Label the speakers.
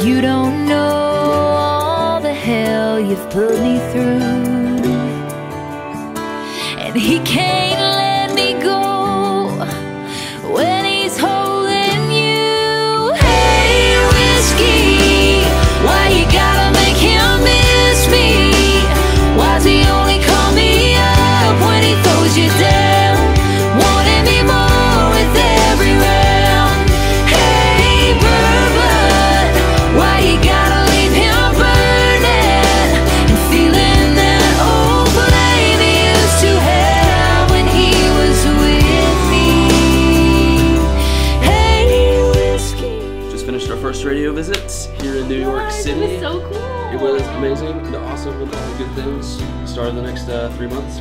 Speaker 1: You don't know all the hell you've put me through. And he can't
Speaker 2: first radio visit here in New York City.
Speaker 3: It was so cool.
Speaker 2: It was amazing and awesome and all the good things. Started the next uh, three months.